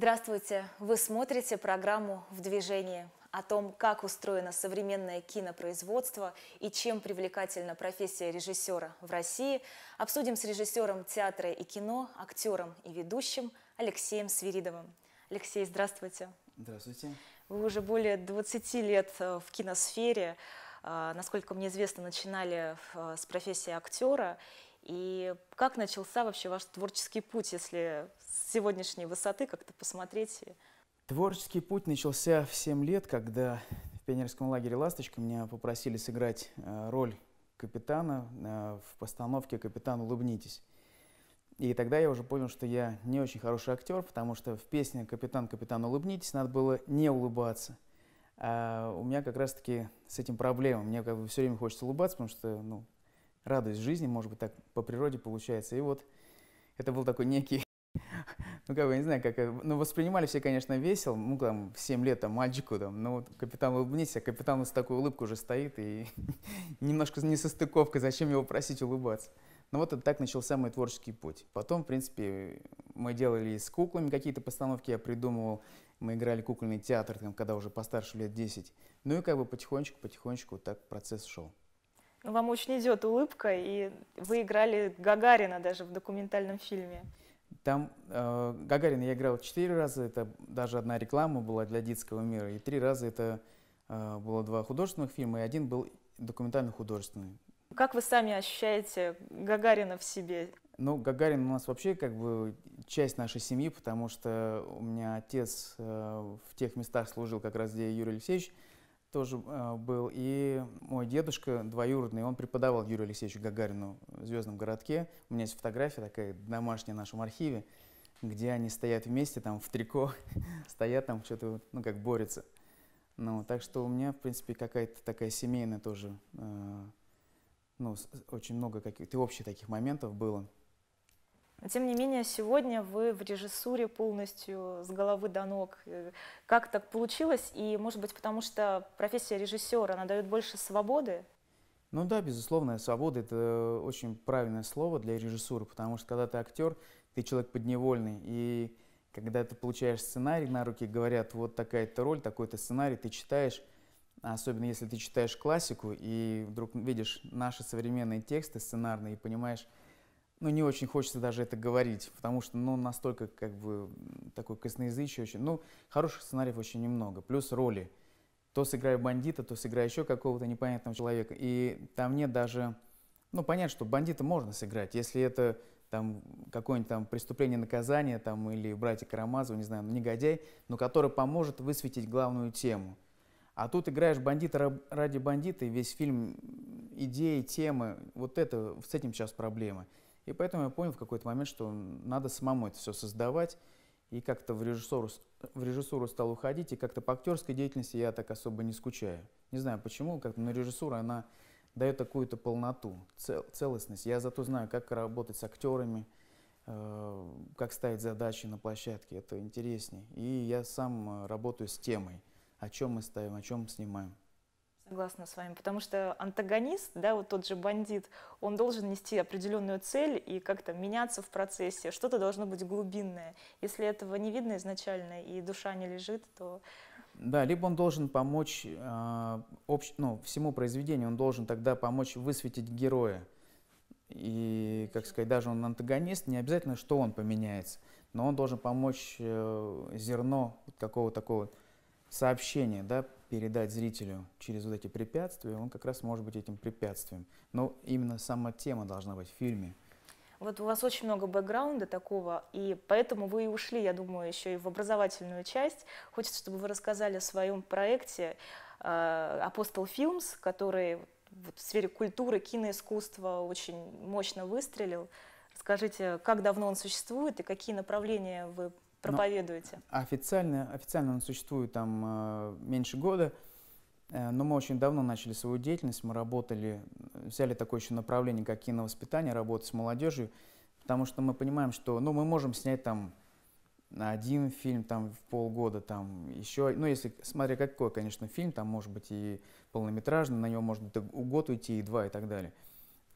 Здравствуйте! Вы смотрите программу «В движении» о том, как устроено современное кинопроизводство и чем привлекательна профессия режиссера в России, обсудим с режиссером театра и кино, актером и ведущим Алексеем Свиридовым. Алексей, здравствуйте! Здравствуйте! Вы уже более 20 лет э, в киносфере. А, насколько мне известно, начинали э, с профессии актера. И как начался вообще ваш творческий путь, если с сегодняшней высоты как-то посмотреть? Творческий путь начался в 7 лет, когда в пионерском лагере «Ласточка» меня попросили сыграть э, роль капитана в постановке «Капитан, улыбнитесь». И тогда я уже понял, что я не очень хороший актер, потому что в песне «Капитан, капитан, улыбнитесь» надо было не улыбаться. А у меня как раз-таки с этим проблема. Мне как бы все время хочется улыбаться, потому что, ну, радуюсь жизни, может быть, так по природе получается. И вот это был такой некий, ну, как бы, не знаю, как, ну, воспринимали все, конечно, весело, ну, там, в 7 лет, там, мальчику, там, ну, вот, капитан, улыбнись, а капитан с такой улыбкой уже стоит, и немножко несостыковка, зачем его просить улыбаться. Ну вот это так начался мой творческий путь. Потом, в принципе, мы делали с куклами какие-то постановки, я придумывал, мы играли кукольный театр, там, когда уже постарше, лет 10. Ну и как бы потихонечку-потихонечку так процесс шел. Ну, вам очень идет улыбка, и вы играли Гагарина даже в документальном фильме. Там э, Гагарина я играл четыре раза, это даже одна реклама была для детского мира, и три раза это э, было два художественных фильма, и один был документально-художественный. Как вы сами ощущаете Гагарина в себе? Ну, Гагарин у нас вообще как бы часть нашей семьи, потому что у меня отец э, в тех местах служил, как раз где Юрий Алексеевич тоже э, был, и мой дедушка двоюродный, он преподавал Юрию Алексеевичу Гагарину в Звездном городке. У меня есть фотография такая домашняя в нашем архиве, где они стоят вместе, там в трико, стоят там что-то, ну, как борются. Ну, так что у меня, в принципе, какая-то такая семейная тоже э, ну, очень много каких-то общих таких моментов было. Тем не менее, сегодня вы в режиссуре полностью с головы до ног. Э, как так получилось? И, может быть, потому что профессия режиссера, она дает больше свободы? Ну да, безусловно, свобода – это очень правильное слово для режиссуры, потому что когда ты актер, ты человек подневольный, и когда ты получаешь сценарий на руки, говорят, вот такая-то роль, такой-то сценарий, ты читаешь, особенно если ты читаешь классику и вдруг видишь наши современные тексты сценарные и понимаешь, ну, не очень хочется даже это говорить, потому что, ну, настолько, как бы, такой косноязычие очень, ну, хороших сценариев очень немного, плюс роли. То сыграю бандита, то сыграю еще какого-то непонятного человека, и там нет даже, ну, понятно, что бандита можно сыграть, если это там какое-нибудь там преступление наказание, там, или братья Карамазова, не знаю, негодяй, но который поможет высветить главную тему – а тут играешь бандита ради бандита, и весь фильм, идеи, темы, вот это, с этим сейчас проблема. И поэтому я понял в какой-то момент, что надо самому это все создавать, и как-то в режиссуру, в режиссуру стал уходить, и как-то по актерской деятельности я так особо не скучаю. Не знаю почему, как-то на режиссуру она дает какую-то полноту, цел, целостность. Я зато знаю, как работать с актерами, э, как ставить задачи на площадке, это интереснее. И я сам э, работаю с темой о чем мы ставим, о чем снимаем. Согласна с вами, потому что антагонист, да, вот тот же бандит, он должен нести определенную цель и как-то меняться в процессе, что-то должно быть глубинное. Если этого не видно изначально и душа не лежит, то... Да, либо он должен помочь э, общ, ну, всему произведению, он должен тогда помочь высветить героя. И, как сказать, даже он антагонист, не обязательно, что он поменяется, но он должен помочь э, зерно какого-то такого сообщение да, передать зрителю через вот эти препятствия, он как раз может быть этим препятствием. Но именно сама тема должна быть в фильме. Вот у вас очень много бэкграунда такого, и поэтому вы и ушли, я думаю, еще и в образовательную часть. Хочется, чтобы вы рассказали о своем проекте э, «Апостол Филмс», который вот в сфере культуры, киноискусства очень мощно выстрелил. Расскажите, как давно он существует и какие направления вы проповедуете? Но официально, официально он существует там э, меньше года, э, но мы очень давно начали свою деятельность, мы работали, взяли такое еще направление, как киновоспитание, работать с молодежью, потому что мы понимаем, что ну, мы можем снять там один фильм там в полгода, там еще, ну если, смотря какой, конечно, фильм, там может быть и полнометражный, на него может и год уйти, и два, и так далее.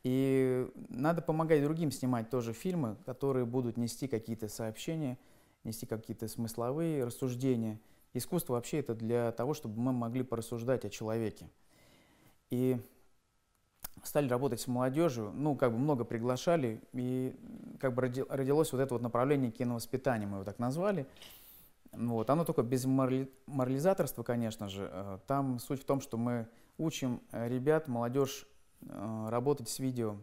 И надо помогать другим снимать тоже фильмы, которые будут нести какие-то сообщения, нести какие-то смысловые рассуждения. Искусство вообще это для того, чтобы мы могли порассуждать о человеке. И стали работать с молодежью, ну, как бы много приглашали, и как бы родилось вот это вот направление киновоспитания, мы его так назвали. Вот. Оно только без морали... морализаторства, конечно же. Э, там суть в том, что мы учим ребят, молодежь э, работать с видео,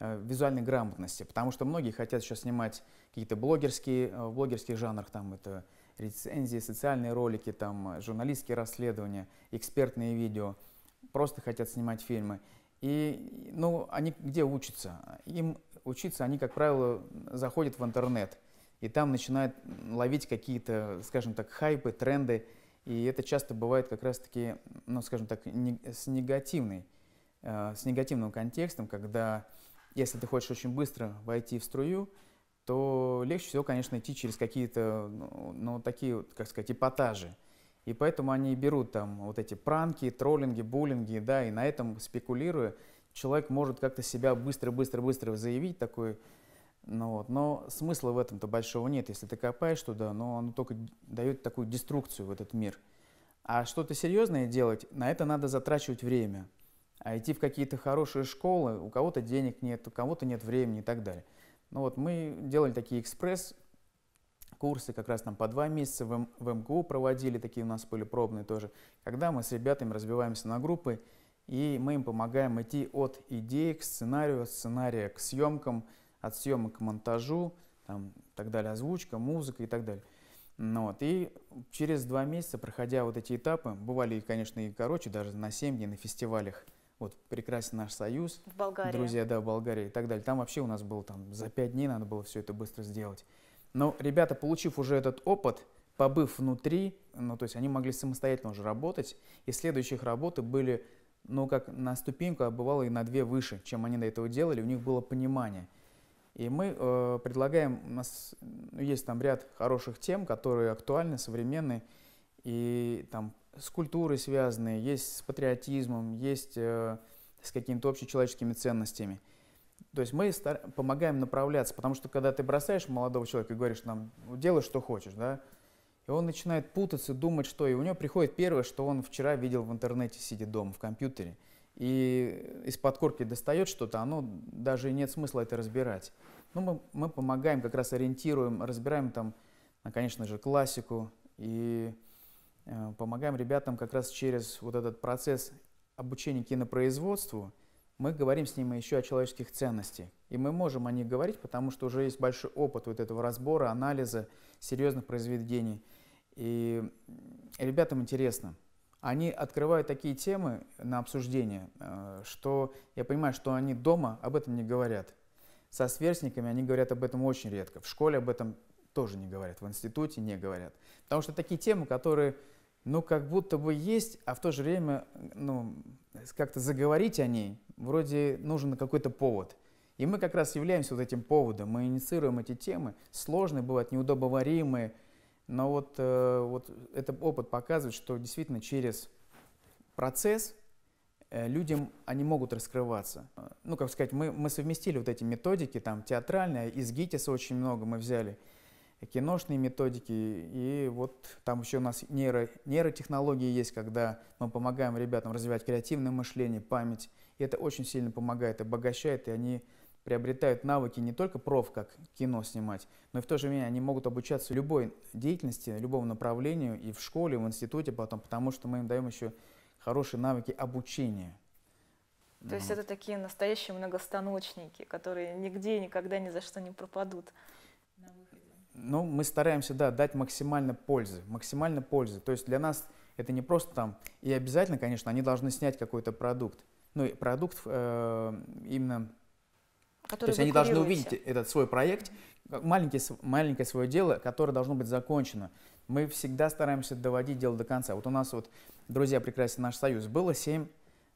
визуальной грамотности, потому что многие хотят сейчас снимать какие-то блогерские, в блогерских жанрах, там это рецензии, социальные ролики, там журналистские расследования, экспертные видео, просто хотят снимать фильмы. И, ну, они где учатся? Им учиться они, как правило, заходят в интернет – и там начинают ловить какие-то, скажем так, хайпы, тренды, и это часто бывает как раз-таки, ну, скажем так, не, с негативной, э, с негативным контекстом, когда, если ты хочешь очень быстро войти в струю, то легче всего, конечно, идти через какие-то, ну, ну такие, как сказать, эпатажи. И поэтому они берут там вот эти пранки, троллинги, буллинги, да, и на этом спекулируя, человек может как-то себя быстро-быстро-быстро заявить, такой ну, вот. Но смысла в этом-то большого нет. Если ты копаешь туда, но оно только дает такую деструкцию в этот мир. А что-то серьезное делать, на это надо затрачивать время. А идти в какие-то хорошие школы, у кого-то денег нет, у кого-то нет времени и так далее. Ну вот мы делали такие экспресс-курсы, как раз там по два месяца в, М, в МГУ проводили, такие у нас были пробные тоже, когда мы с ребятами разбиваемся на группы, и мы им помогаем идти от идеи к сценарию, от сценария к съемкам, от съемок к монтажу, там, так далее, озвучка, музыка и так далее. Ну, вот. И через два месяца, проходя вот эти этапы, бывали, конечно, и короче, даже на 7 дней на фестивалях, вот «Прекрасен наш союз», в Болгарии. «Друзья, да, в Болгарии» и так далее. Там вообще у нас было там за 5 дней надо было все это быстро сделать. Но ребята, получив уже этот опыт, побыв внутри, ну, то есть они могли самостоятельно уже работать, и следующих работы были, ну, как на ступеньку, а бывало и на две выше, чем они до этого делали, у них было понимание – и мы э, предлагаем, у нас есть там ряд хороших тем, которые актуальны, современные, и там с культурой связанные, есть с патриотизмом, есть э, с какими-то общечеловеческими ценностями. То есть мы помогаем направляться, потому что когда ты бросаешь молодого человека и говоришь нам, делай, что хочешь, да, и он начинает путаться, думать, что, и у него приходит первое, что он вчера видел в интернете, сидя дома, в компьютере – и из-под корки достает что-то, оно даже нет смысла это разбирать. Ну, мы, мы помогаем, как раз ориентируем, разбираем там, конечно же, классику и помогаем ребятам как раз через вот этот процесс обучения кинопроизводству. Мы говорим с ними еще о человеческих ценностях. И мы можем о них говорить, потому что уже есть большой опыт вот этого разбора, анализа серьезных произведений. И ребятам интересно – они открывают такие темы на обсуждение, э, что я понимаю, что они дома об этом не говорят. Со сверстниками они говорят об этом очень редко. В школе об этом тоже не говорят, в институте не говорят. Потому что такие темы, которые, ну, как будто бы есть, а в то же время, ну, как-то заговорить о ней, вроде нужен какой-то повод. И мы как раз являемся вот этим поводом. Мы инициируем эти темы, сложные, бывают неудобоваримые, но вот, э, вот этот опыт показывает, что действительно через процесс э, людям они могут раскрываться. Ну, как сказать, мы, мы совместили вот эти методики, там театральные, из ГИТИСа очень много мы взяли, киношные методики, и вот там еще у нас нейро, нейротехнологии есть, когда мы помогаем ребятам развивать креативное мышление, память, и это очень сильно помогает, обогащает, и они приобретают навыки не только проф, как кино снимать, но и в то же время они могут обучаться любой деятельности, любому направлению и в школе, и в институте потом, потому что мы им даем еще хорошие навыки обучения. То вот. есть это такие настоящие многостаночники, которые нигде никогда ни за что не пропадут. Ну, мы стараемся, да, дать максимально пользы, максимально пользы. То есть для нас это не просто там, и обязательно, конечно, они должны снять какой-то продукт. Ну, и продукт э, именно то есть они должны увидеть этот свой проект, маленький, маленькое свое дело, которое должно быть закончено. Мы всегда стараемся доводить дело до конца. Вот у нас вот, друзья, прекрасен наш союз, было семь,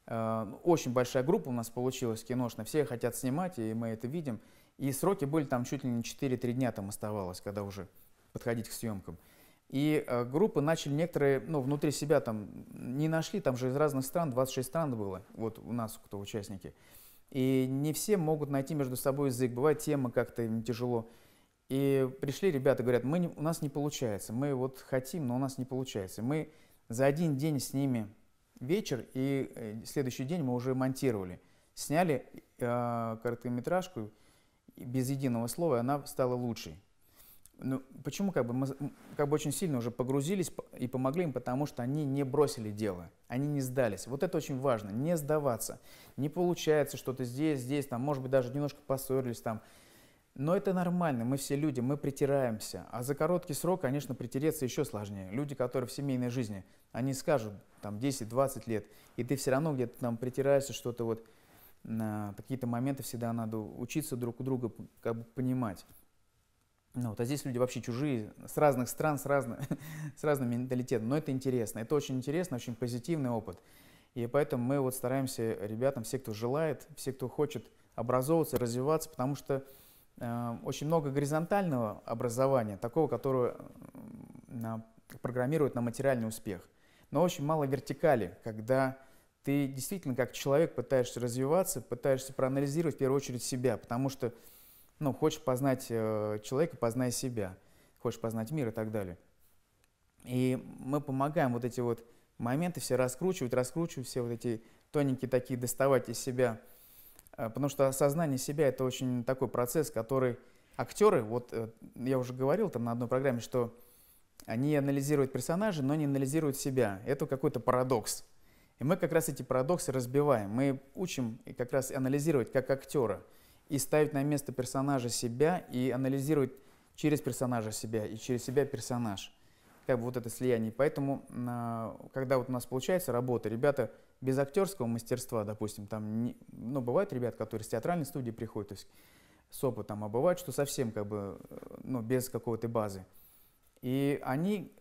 э, очень большая группа у нас получилась киношная, все хотят снимать, и мы это видим. И сроки были там чуть ли не 4-3 дня там оставалось, когда уже подходить к съемкам. И э, группы начали некоторые, ну, внутри себя там не нашли, там же из разных стран, 26 стран было, вот у нас кто участники. И не все могут найти между собой язык. Бывает тема как-то им тяжело. И пришли ребята, говорят, мы не, у нас не получается, мы вот хотим, но у нас не получается. Мы за один день с ними вечер, и э, следующий день мы уже монтировали. Сняли э, короткометражку без единого слова, она стала лучшей. Ну, почему как бы мы как бы очень сильно уже погрузились и помогли им, потому что они не бросили дело, они не сдались. Вот это очень важно, не сдаваться. Не получается что-то здесь, здесь, там, может быть, даже немножко поссорились там. Но это нормально, мы все люди, мы притираемся. А за короткий срок, конечно, притереться еще сложнее. Люди, которые в семейной жизни, они скажут там 10-20 лет, и ты все равно где-то там притираешься, что-то вот какие-то моменты всегда надо учиться друг у друга как бы понимать. Ну, вот, а здесь люди вообще чужие, с разных стран, с, разно, с разным менталитетом. Но это интересно. Это очень интересно, очень позитивный опыт. И поэтому мы вот стараемся ребятам, все, кто желает, все, кто хочет образовываться, развиваться, потому что э, очень много горизонтального образования, такого, которое э, программирует на материальный успех. Но очень мало вертикали, когда ты действительно как человек пытаешься развиваться, пытаешься проанализировать в первую очередь себя, потому что ну, хочешь познать э, человека, познай себя, хочешь познать мир и так далее. И мы помогаем вот эти вот моменты все раскручивать, раскручивать, все вот эти тоненькие такие доставать из себя, э, потому что осознание себя это очень такой процесс, который актеры, вот э, я уже говорил там на одной программе, что они анализируют персонажа, но не анализируют себя. Это какой-то парадокс. И мы как раз эти парадоксы разбиваем. Мы учим как раз анализировать как актера и ставить на место персонажа себя и анализировать через персонажа себя и через себя персонаж. Как бы вот это слияние. Поэтому, а, когда вот у нас получается работа, ребята без актерского мастерства, допустим, там, не, ну, бывают ребята, которые с театральной студии приходят, то есть с опытом, а бывает, что совсем как бы, ну, без какой-то базы. И они,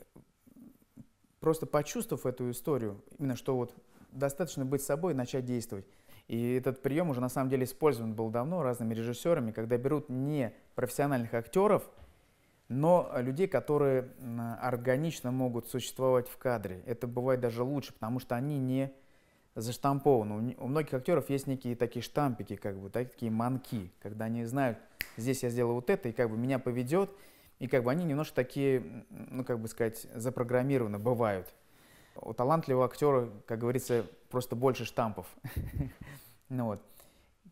просто почувствовав эту историю, именно что вот достаточно быть собой и начать действовать, и этот прием уже на самом деле использован был давно разными режиссерами, когда берут не профессиональных актеров, но людей, которые органично могут существовать в кадре. Это бывает даже лучше, потому что они не заштампованы. У многих актеров есть некие такие штампики, как бы, такие манки, когда они знают, здесь я сделаю вот это, и как бы меня поведет, и как бы они немножко такие, ну, как бы сказать, запрограммированы, бывают. У талантливого актера, как говорится, просто больше штампов. ну, вот.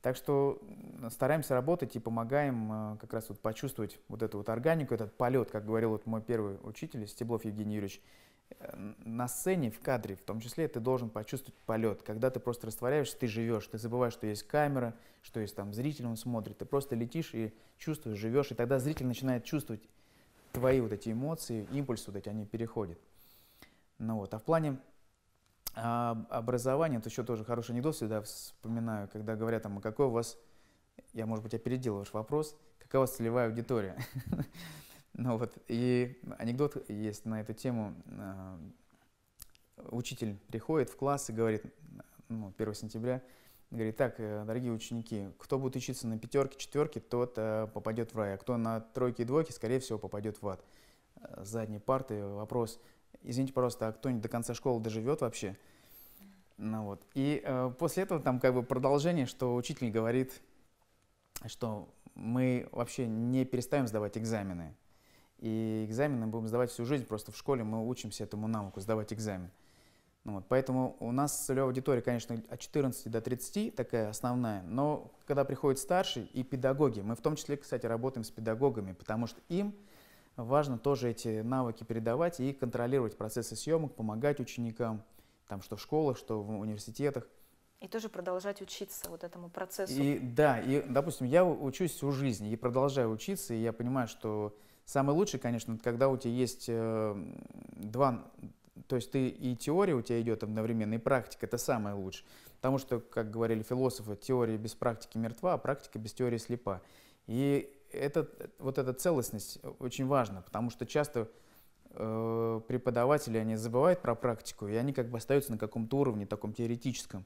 Так что стараемся работать и помогаем э, как раз вот почувствовать вот эту вот органику, этот полет, как говорил вот мой первый учитель Стеблов Евгений Юрьевич. Э, на сцене, в кадре, в том числе, ты должен почувствовать полет. Когда ты просто растворяешься, ты живешь, ты забываешь, что есть камера, что есть там зритель, он смотрит. Ты просто летишь и чувствуешь, живешь, и тогда зритель начинает чувствовать твои вот эти эмоции, импульсы вот эти, они переходят. Ну вот, а в плане а, образования, это еще тоже хороший анекдот всегда вспоминаю, когда говорят, там, а какой у вас, я, может быть, опередил ваш вопрос, какая у вас целевая аудитория? Ну вот, и анекдот есть на эту тему. А, учитель приходит в класс и говорит, ну, 1 сентября, говорит, так, э, дорогие ученики, кто будет учиться на пятерке, четверке, тот э, попадет в рай, а кто на тройке и двойке, скорее всего, попадет в ад. С задней парты вопрос, извините, пожалуйста, а кто-нибудь до конца школы доживет вообще? Ну, вот. И э, после этого там как бы продолжение, что учитель говорит, что мы вообще не перестаем сдавать экзамены. И экзамены будем сдавать всю жизнь, просто в школе мы учимся этому навыку, сдавать экзамен. Ну, вот. Поэтому у нас целевая аудитория, конечно, от 14 до 30, такая основная, но когда приходят старшие и педагоги, мы в том числе, кстати, работаем с педагогами, потому что им важно тоже эти навыки передавать и контролировать процессы съемок, помогать ученикам, там, что в школах, что в университетах. И тоже продолжать учиться вот этому процессу. И, да, и, допустим, я учусь всю жизнь и продолжаю учиться, и я понимаю, что самое лучшее, конечно, когда у тебя есть э, два, то есть ты и теория у тебя идет одновременно, и практика, это самое лучшее. Потому что, как говорили философы, теория без практики мертва, а практика без теории слепа. И этот, вот эта целостность очень важна, потому что часто э, преподаватели, они забывают про практику, и они как бы остаются на каком-то уровне таком теоретическом.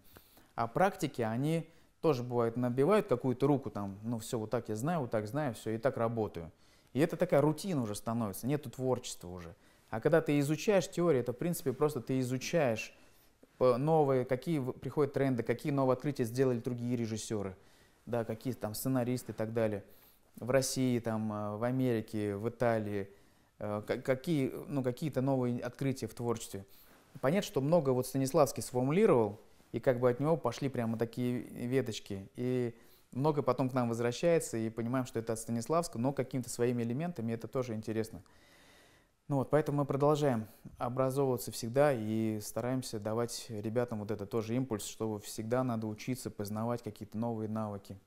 А практики, они тоже бывают, набивают какую-то руку, там, ну все, вот так я знаю, вот так знаю, все, и так работаю. И это такая рутина уже становится, нету творчества уже. А когда ты изучаешь теорию, это в принципе просто ты изучаешь э, новые, какие приходят тренды, какие новые открытия сделали другие режиссеры, да, какие там сценаристы и так далее. В России, там, э, в Америке, в Италии, э, какие, ну, какие-то новые открытия в творчестве. Понятно, что много вот Станиславский сформулировал, и как бы от него пошли прямо такие веточки. И много потом к нам возвращается, и понимаем, что это от Станиславского, но какими-то своими элементами, это тоже интересно. Ну вот, поэтому мы продолжаем образовываться всегда и стараемся давать ребятам вот это тоже импульс, что всегда надо учиться, познавать какие-то новые навыки.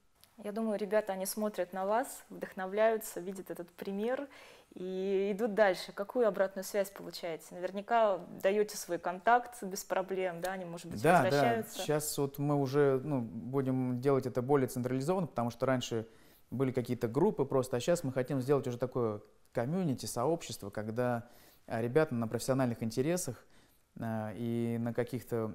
Я думаю, ребята, они смотрят на вас, вдохновляются, видят этот пример и идут дальше. Какую обратную связь получаете? Наверняка даете свой контакт без проблем, да, они, может быть, да, возвращаются. Да, сейчас вот мы уже ну, будем делать это более централизованно, потому что раньше были какие-то группы просто, а сейчас мы хотим сделать уже такое комьюнити, сообщество, когда а, ребята на профессиональных интересах а, и на каких-то,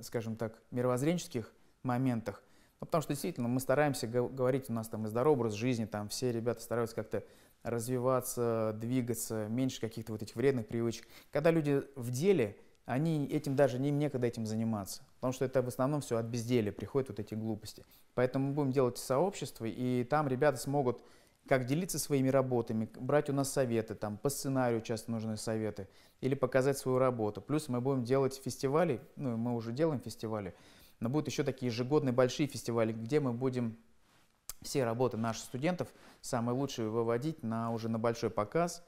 скажем так, мировоззренческих моментах – ну, потому что действительно мы стараемся говорить, у нас там и здоровый образ жизни, там все ребята стараются как-то развиваться, двигаться, меньше каких-то вот этих вредных привычек. Когда люди в деле, они этим даже не им некогда этим заниматься, потому что это в основном все от безделия приходят вот эти глупости. Поэтому мы будем делать сообщество, и там ребята смогут как делиться своими работами, брать у нас советы, там по сценарию часто нужны советы, или показать свою работу. Плюс мы будем делать фестивали, ну мы уже делаем фестивали, но будут еще такие ежегодные большие фестивали, где мы будем все работы наших студентов, самые лучшие, выводить на, уже на большой показ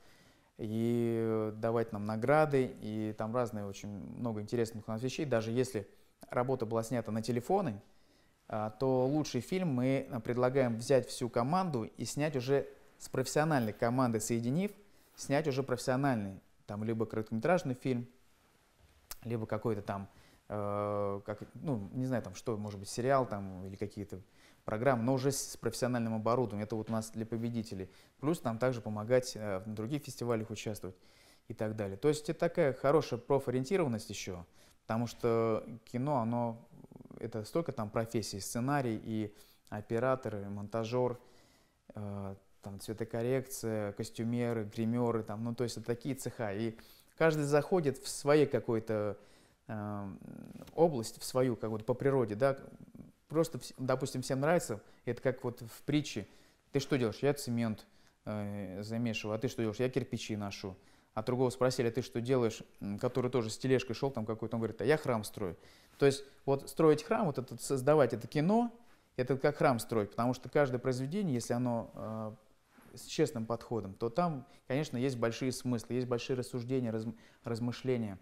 и давать нам награды, и там разные очень много интересных у нас вещей. Даже если работа была снята на телефоны, а, то лучший фильм мы предлагаем взять всю команду и снять уже с профессиональной командой, соединив, снять уже профессиональный, там, либо короткометражный фильм, либо какой-то там Э, как, ну, не знаю, там, что, может быть, сериал там или какие-то программы, но уже с профессиональным оборудованием. Это вот у нас для победителей. Плюс нам также помогать э, в других фестивалях участвовать и так далее. То есть это такая хорошая профориентированность еще, потому что кино, оно, это столько там профессий, сценарий и оператор, и монтажер, э, там цветокоррекция, костюмеры, гримеры, там, ну то есть это такие цеха. И каждый заходит в своей какой-то область в свою, как вот по природе, да, просто, допустим, всем нравится, это как вот в притче, ты что делаешь? Я цемент э, замешиваю, а ты что делаешь? Я кирпичи ношу. А другого спросили, а ты что делаешь, который тоже с тележкой шел там какой-то, он говорит, а я храм строю. То есть вот строить храм, вот это, создавать это кино, это как храм строить, потому что каждое произведение, если оно э, с честным подходом, то там, конечно, есть большие смыслы, есть большие рассуждения, раз, размышления.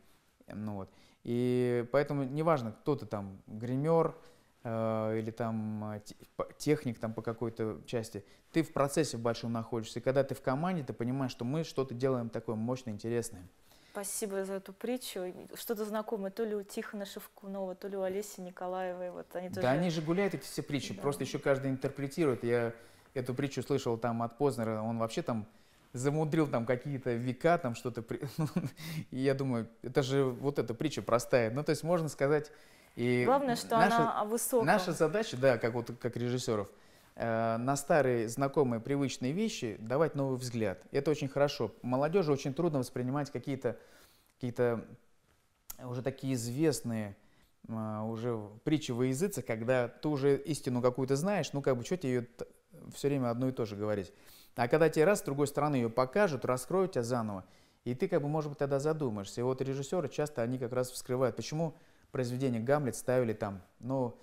Ну, вот. И поэтому неважно, кто ты там, гример э, или там э, техник там по какой-то части, ты в процессе в большом находишься. И когда ты в команде, ты понимаешь, что мы что-то делаем такое мощное, интересное. Спасибо за эту притчу. Что-то знакомое то ли у Тихона Шевкунова, то ли у Олеси Николаевой. Вот они тоже... Да, они же гуляют, эти все притчи. Да. Просто еще каждый интерпретирует. Я эту притчу слышал там от Познера. Он вообще там замудрил там какие-то века, там что-то. И я думаю, это же вот эта притча простая. Ну, то есть можно сказать... И Главное, что наша, она о высоком. Наша задача, да, как вот как режиссеров, э, на старые знакомые привычные вещи давать новый взгляд. Это очень хорошо. Молодежи очень трудно воспринимать какие-то какие уже такие известные э, уже притчи во языце, когда ты уже истину какую-то знаешь, ну как бы что тебе ее все время одно и то же говорить. А когда тебе раз с другой стороны ее покажут, раскроют тебя заново, и ты как бы, может быть, тогда задумаешься. И вот режиссеры часто, они как раз вскрывают, почему произведение «Гамлет» ставили там, ну,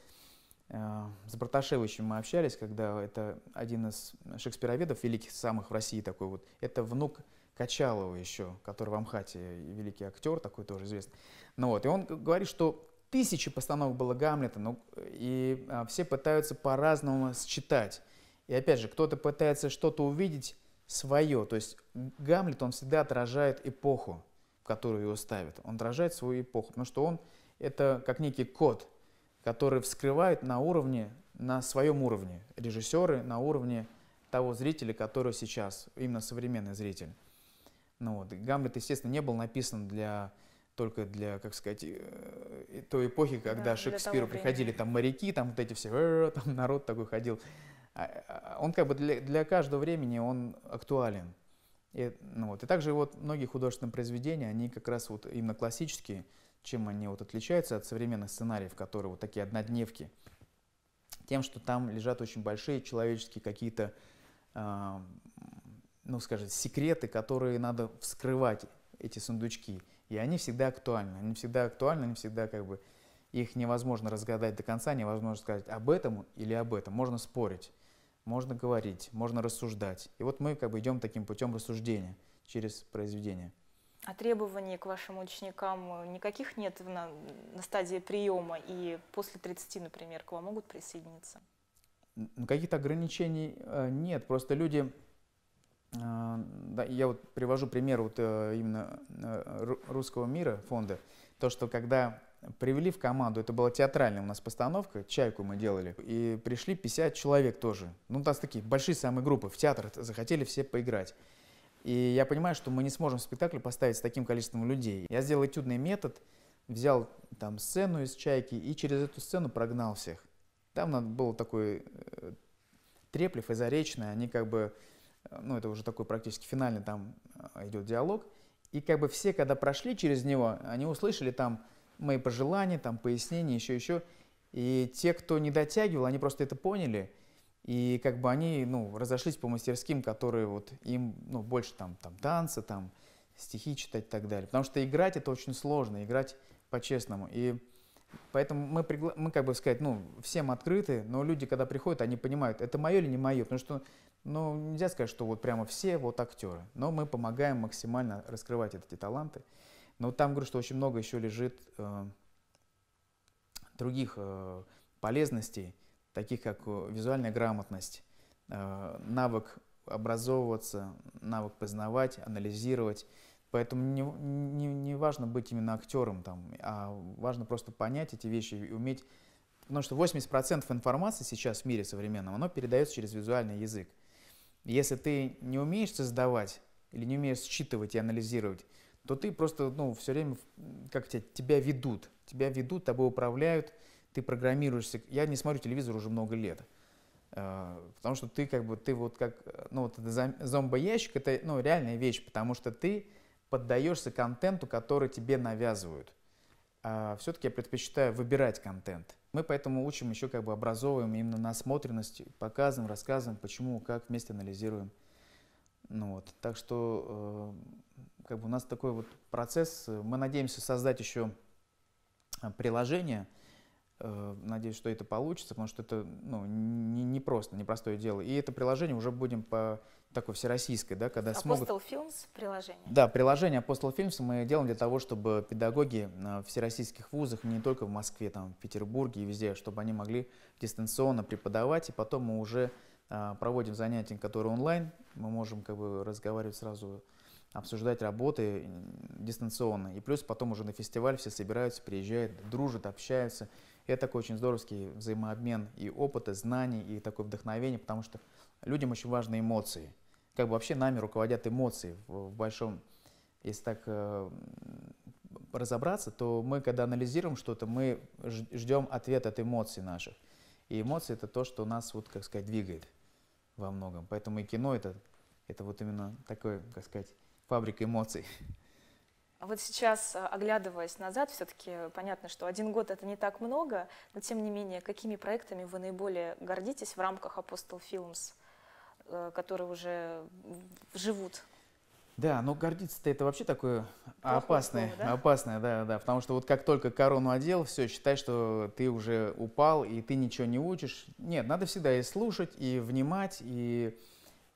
э, с Браташевичем мы общались, когда это один из шекспироведов, великих самых в России такой вот, это внук Качалова еще, который в Амхате, великий актер такой тоже известный. Ну вот, и он говорит, что тысячи постановок было Гамлета, ну, и а, все пытаются по-разному считать. И опять же, кто-то пытается что-то увидеть свое. То есть Гамлет, он всегда отражает эпоху, в которую его ставят. Он отражает свою эпоху, потому что он это как некий код, который вскрывает на уровне, на своем уровне. Режиссеры на уровне того зрителя, который сейчас, именно современный зритель. Ну вот. Гамлет, естественно, не был написан для только для, как сказать, э, той эпохи, когда да, Шекспиру приходили там моряки, там вот эти все, «Э, там народ такой ходил. А, а, он как бы для, для каждого времени он актуален. И, ну вот. и также вот многие художественные произведения, они как раз вот именно классические, чем они вот отличаются от современных сценариев, которые вот такие однодневки, тем, что там лежат очень большие человеческие какие-то ну, скажем, секреты, которые надо вскрывать, эти сундучки. И они всегда актуальны. Они всегда актуальны, они всегда как бы... Их невозможно разгадать до конца, невозможно сказать об этом или об этом. Можно спорить, можно говорить, можно рассуждать. И вот мы как бы идем таким путем рассуждения через произведение. А требований к вашим ученикам никаких нет на, на стадии приема и после 30, например, к вам могут присоединиться? Каких-то ограничений э, нет, просто люди, э, да, я вот привожу пример вот э, именно русского мира фонда, то, что когда привели в команду, это была театральная у нас постановка, «Чайку» мы делали, и пришли 50 человек тоже, ну, у нас такие большие самые группы, в театр захотели все поиграть. И я понимаю, что мы не сможем спектакль поставить с таким количеством людей. Я сделал этюдный метод, взял там сцену из «Чайки» и через эту сцену прогнал всех. Там надо был такой э, Треплев и Заречная, они как бы, э, ну это уже такой практически финальный там э, идет диалог. И как бы все, когда прошли через него, они услышали там мои пожелания, там пояснения, еще, еще. И те, кто не дотягивал, они просто это поняли – и как бы они ну, разошлись по мастерским, которые вот им ну, больше там, там танцы, там, стихи читать и так далее. Потому что играть это очень сложно, играть по-честному. И поэтому мы, пригла... мы как бы сказать, ну, всем открыты, но люди, когда приходят, они понимают, это мое или не мое. Потому что ну, нельзя сказать, что вот прямо все вот актеры. Но мы помогаем максимально раскрывать эти таланты. Но там, говорю, что очень много еще лежит э, других э, полезностей, таких как э, визуальная грамотность, э, навык образовываться, навык познавать, анализировать. Поэтому не, не, не важно быть именно актером, там, а важно просто понять эти вещи и уметь. Потому что 80% информации сейчас в мире современном, оно передается через визуальный язык. Если ты не умеешь создавать или не умеешь считывать и анализировать, то ты просто ну, все время как тебя, тебя ведут. Тебя ведут, тобой управляют, ты программируешься. Я не смотрю телевизор уже много лет. Э, потому что ты как бы, ты вот как, ну вот этот зомбоящик, это ну, реальная вещь, потому что ты поддаешься контенту, который тебе навязывают. А все-таки я предпочитаю выбирать контент. Мы поэтому учим еще как бы образовываем именно насмотренность, показываем, рассказываем, почему, как, вместе анализируем. Ну вот, так что э, как бы у нас такой вот процесс. Мы надеемся создать еще э, приложение, Э, надеюсь, что это получится, потому что это ну, не, не просто, непростое дело. И это приложение уже будем по такой всероссийской, да, когда Apostle смогут... Films приложение? Да, приложение Apostle Films мы делаем для того, чтобы педагоги в всероссийских вузах, не только в Москве, там, в Петербурге и везде, чтобы они могли дистанционно преподавать, и потом мы уже проводим занятия, которые онлайн, мы можем как бы разговаривать сразу обсуждать работы дистанционно. И плюс потом уже на фестиваль все собираются, приезжают, дружат, общаются. Это такой очень здоровский взаимообмен и опыта, знаний, и такое вдохновение, потому что людям очень важны эмоции. Как бы вообще нами руководят эмоции в, в большом, если так э, разобраться, то мы, когда анализируем что-то, мы ждем ответ от эмоций наших. И эмоции это то, что нас, вот, как сказать, двигает во многом. Поэтому и кино это, это вот именно такое, как сказать, фабрика эмоций. А вот сейчас, э, оглядываясь назад, все-таки понятно, что один год это не так много, но тем не менее, какими проектами вы наиболее гордитесь в рамках Apostle Films, э, которые уже живут? Да, но гордиться-то это вообще такое Плохое опасное, слово, да? опасное, да, да, потому что вот как только корону одел, все, считай, что ты уже упал и ты ничего не учишь. Нет, надо всегда и слушать, и внимать, и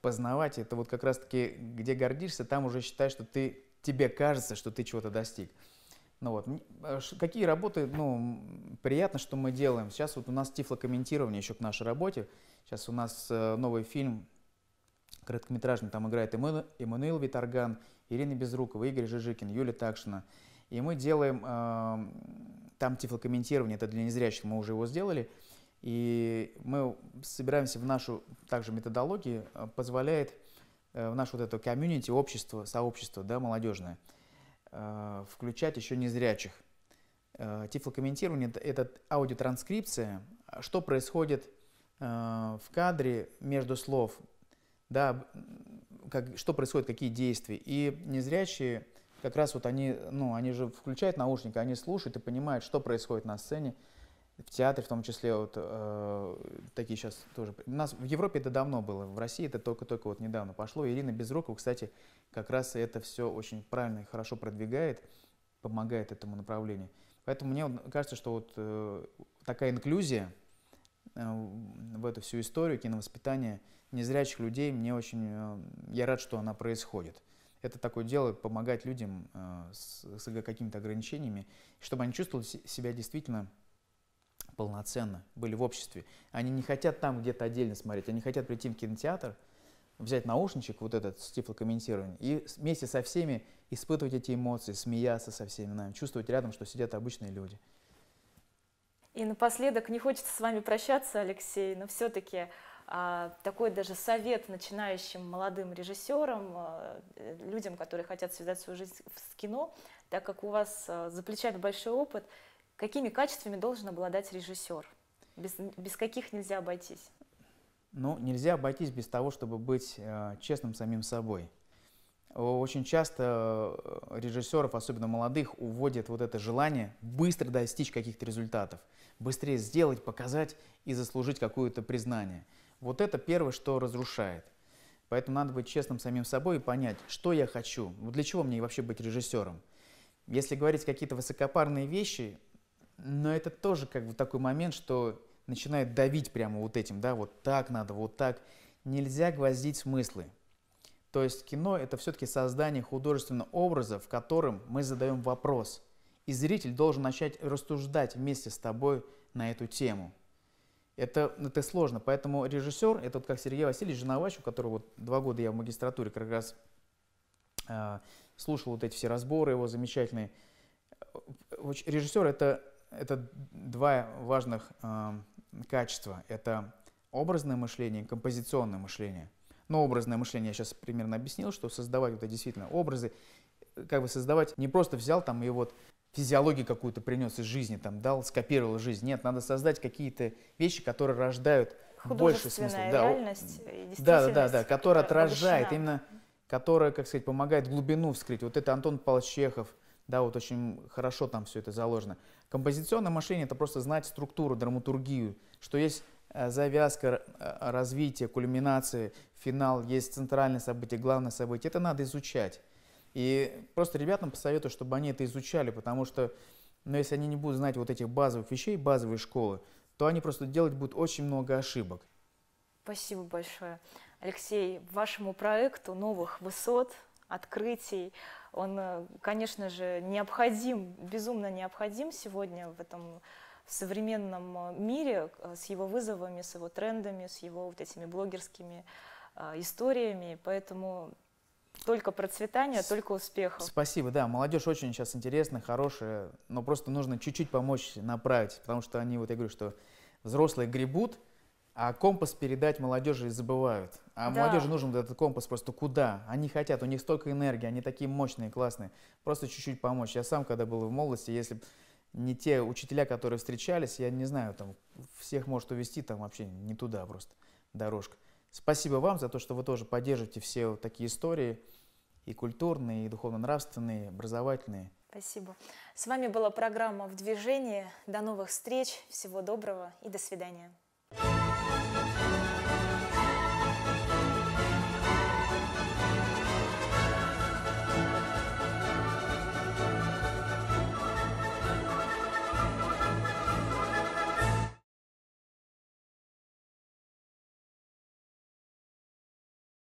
познавать. Это вот как раз-таки, где гордишься, там уже считай, что ты тебе кажется, что ты чего-то достиг. Ну вот, э, какие работы, ну, приятно, что мы делаем. Сейчас вот у нас тифлокомментирование еще к нашей работе. Сейчас у нас э, новый фильм короткометражный, там играет Эммануил Виторган, Ирина Безрукова, Игорь Жижикин, Юлия Такшина. И мы делаем э, там тифлокомментирование, это для незрячих, мы уже его сделали. И мы собираемся в нашу также методологию, э, позволяет Э, в наше вот это комьюнити, общество, сообщество, да, молодежное, э, включать еще незрячих. Э, тифлокомментирование – это аудиотранскрипция, что происходит в кадре между слов, да, как, что происходит, какие действия. И незрячие, как раз вот они, ну, они же включают наушники, они слушают и понимают, что происходит на сцене. в театре, в том числе вот э, такие сейчас тоже. У нас в Европе это давно было, в России это только-только вот недавно пошло. Ирина Безрукова, кстати, как раз это все очень правильно и хорошо продвигает, помогает этому направлению. Поэтому мне кажется, что вот э, такая инклюзия э, в эту всю историю киновоспитания незрячих людей, мне очень, э, я рад, что она происходит. Это такое дело, помогать людям э, с, с какими-то ограничениями, чтобы они чувствовали себя действительно полноценно, были в обществе. Они не хотят там где-то отдельно смотреть, они хотят прийти в кинотеатр, взять наушничек, вот этот с тифлокомментированием, и вместе со всеми испытывать эти эмоции, смеяться со всеми нами, чувствовать рядом, что сидят обычные люди. И напоследок, не хочется с вами прощаться, Алексей, но все-таки такой даже совет начинающим молодым режиссерам, а, людям, которые хотят связать свою жизнь с кино, так как у вас а, за плечами большой опыт, Какими качествами должен обладать режиссер? Без, без каких нельзя обойтись? Ну, нельзя обойтись без того, чтобы быть э, честным самим собой. Очень часто э, режиссеров, особенно молодых, уводит вот это желание быстро достичь каких-то результатов, быстрее сделать, показать и заслужить какое-то признание. Вот это первое, что разрушает. Поэтому надо быть честным самим собой и понять, что я хочу, для чего мне вообще быть режиссером. Если говорить какие-то высокопарные вещи, но это тоже как бы такой момент, что начинает давить прямо вот этим, да, вот так надо, вот так. Нельзя гвоздить смыслы. То есть кино – это все-таки создание художественного образа, в котором мы задаем вопрос. И зритель должен начать рассуждать вместе с тобой на эту тему. Это, это сложно, поэтому режиссер, это вот как Сергей Васильевич Женовач, у которого вот два года я в магистратуре как раз э, слушал вот эти все разборы его замечательные. Режиссер – это это два важных э, качества. Это образное мышление и композиционное мышление. Но образное мышление я сейчас примерно объяснил, что создавать вот действительно образы, как бы создавать, не просто взял там и вот физиологию какую-то принес из жизни, там дал, скопировал жизнь. Нет, надо создать какие-то вещи, которые рождают больше смысла. Да, реальность да, да, да, да, которая отражает, именно которая, как сказать, помогает глубину вскрыть. Вот это Антон Павлович Чехов, да, вот очень хорошо там все это заложено. Композиционное мышление – это просто знать структуру, драматургию, что есть э, завязка, э, развитие, кульминация, финал, есть центральное событие, главное событие. Это надо изучать. И просто ребятам посоветую, чтобы они это изучали, потому что, ну, если они не будут знать вот этих базовых вещей, базовой школы, то они просто делать будут очень много ошибок. Спасибо большое. Алексей, вашему проекту новых высот, открытий, он, э, конечно же, необходим, безумно необходим сегодня в этом современном э, мире э, с его вызовами, с его трендами, с его вот этими блогерскими историями. Поэтому только процветания, только успехов. Спасибо, да, молодежь очень сейчас интересная, хорошая, но просто нужно чуть-чуть помочь направить, потому что они, вот я говорю, что взрослые гребут, а компас передать молодежи забывают. А да. молодежи нужен этот компас просто куда? Они хотят, у них столько энергии, они такие мощные, классные. Просто чуть-чуть помочь. Я сам, когда был в молодости, если не те учителя, которые встречались, я не знаю, там всех может увести там вообще не туда просто дорожка. Спасибо вам за то, что вы тоже поддержите все вот такие истории, и культурные, и духовно-нравственные, и образовательные. Спасибо. С вами была программа «В движении». До новых встреч, всего доброго и до свидания.